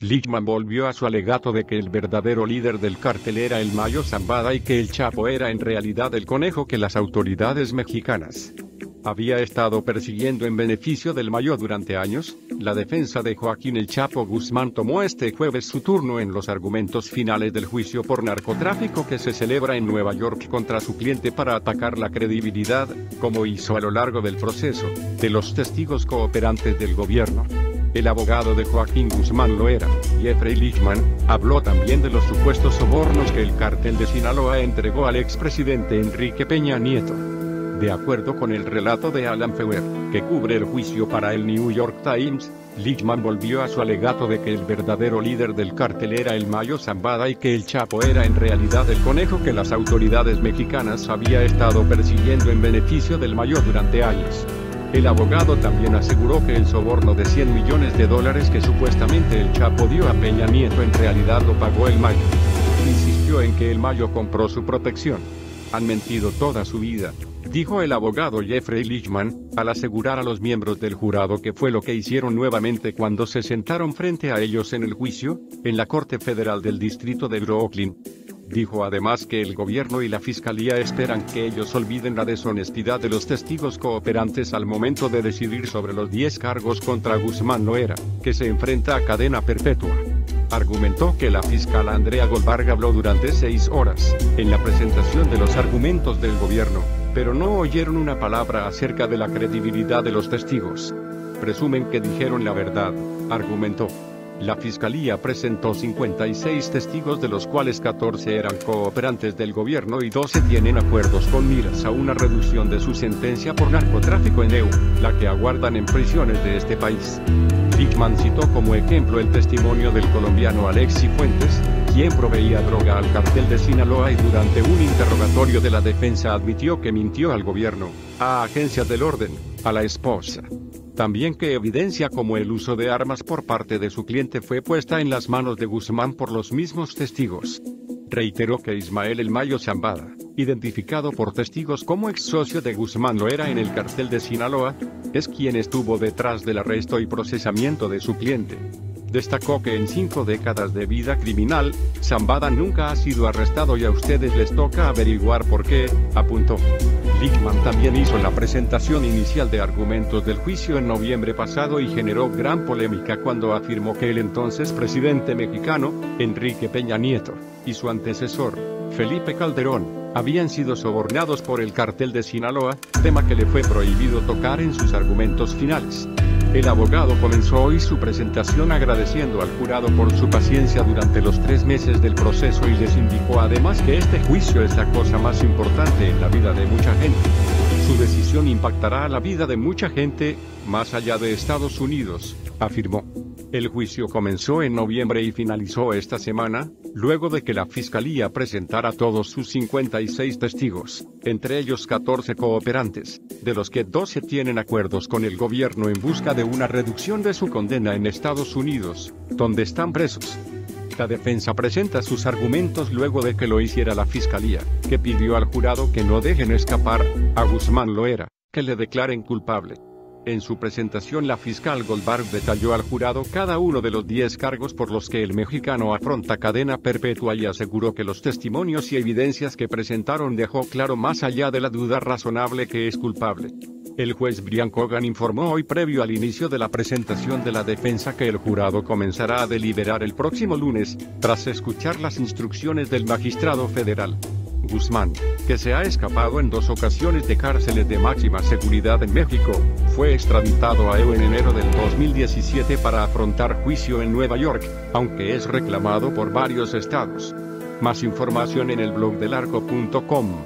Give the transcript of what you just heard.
Lichman volvió a su alegato de que el verdadero líder del cartel era el Mayo Zambada y que el Chapo era en realidad el conejo que las autoridades mexicanas había estado persiguiendo en beneficio del Mayo durante años, la defensa de Joaquín El Chapo Guzmán tomó este jueves su turno en los argumentos finales del juicio por narcotráfico que se celebra en Nueva York contra su cliente para atacar la credibilidad, como hizo a lo largo del proceso, de los testigos cooperantes del gobierno. El abogado de Joaquín Guzmán Loera, Jeffrey Lichman, habló también de los supuestos sobornos que el cartel de Sinaloa entregó al expresidente Enrique Peña Nieto. De acuerdo con el relato de Alan Feuer, que cubre el juicio para el New York Times, Lichman volvió a su alegato de que el verdadero líder del cartel era el Mayo Zambada y que el Chapo era en realidad el conejo que las autoridades mexicanas había estado persiguiendo en beneficio del Mayo durante años. El abogado también aseguró que el soborno de 100 millones de dólares que supuestamente el Chapo dio a Peña Nieto en realidad lo pagó el Mayo. Insistió en que el Mayo compró su protección. Han mentido toda su vida, dijo el abogado Jeffrey Lichman, al asegurar a los miembros del jurado que fue lo que hicieron nuevamente cuando se sentaron frente a ellos en el juicio, en la Corte Federal del Distrito de Brooklyn. Dijo además que el gobierno y la fiscalía esperan que ellos olviden la deshonestidad de los testigos cooperantes al momento de decidir sobre los 10 cargos contra Guzmán Loera, que se enfrenta a cadena perpetua. Argumentó que la fiscal Andrea Goldberg habló durante seis horas, en la presentación de los argumentos del gobierno, pero no oyeron una palabra acerca de la credibilidad de los testigos. Presumen que dijeron la verdad, argumentó. La fiscalía presentó 56 testigos de los cuales 14 eran cooperantes del gobierno y 12 tienen acuerdos con miras a una reducción de su sentencia por narcotráfico en EU, la que aguardan en prisiones de este país. Dickman citó como ejemplo el testimonio del colombiano Alexi Fuentes, quien proveía droga al cartel de Sinaloa y durante un interrogatorio de la defensa admitió que mintió al gobierno, a agencias del orden, a la esposa. También que evidencia como el uso de armas por parte de su cliente fue puesta en las manos de Guzmán por los mismos testigos. Reiteró que Ismael El Mayo Zambada, identificado por testigos como ex socio de Guzmán lo era en el cartel de Sinaloa, es quien estuvo detrás del arresto y procesamiento de su cliente. Destacó que en cinco décadas de vida criminal, Zambada nunca ha sido arrestado y a ustedes les toca averiguar por qué, apuntó. Lickman también hizo la presentación inicial de argumentos del juicio en noviembre pasado y generó gran polémica cuando afirmó que el entonces presidente mexicano, Enrique Peña Nieto, y su antecesor, Felipe Calderón, habían sido sobornados por el cartel de Sinaloa, tema que le fue prohibido tocar en sus argumentos finales. El abogado comenzó hoy su presentación agradeciendo al jurado por su paciencia durante los tres meses del proceso y les indicó además que este juicio es la cosa más importante en la vida de mucha gente. Su decisión impactará a la vida de mucha gente, más allá de Estados Unidos, afirmó. El juicio comenzó en noviembre y finalizó esta semana, luego de que la fiscalía presentara todos sus 56 testigos, entre ellos 14 cooperantes, de los que 12 tienen acuerdos con el gobierno en busca de una reducción de su condena en Estados Unidos, donde están presos. La defensa presenta sus argumentos luego de que lo hiciera la fiscalía, que pidió al jurado que no dejen escapar a Guzmán Loera, que le declaren culpable. En su presentación la fiscal Goldberg detalló al jurado cada uno de los 10 cargos por los que el mexicano afronta cadena perpetua y aseguró que los testimonios y evidencias que presentaron dejó claro más allá de la duda razonable que es culpable. El juez Brian Cogan informó hoy previo al inicio de la presentación de la defensa que el jurado comenzará a deliberar el próximo lunes, tras escuchar las instrucciones del magistrado federal. Guzmán, que se ha escapado en dos ocasiones de cárceles de máxima seguridad en México, fue extraditado a EU en enero del 2017 para afrontar juicio en Nueva York, aunque es reclamado por varios estados. Más información en el blog del arco.com.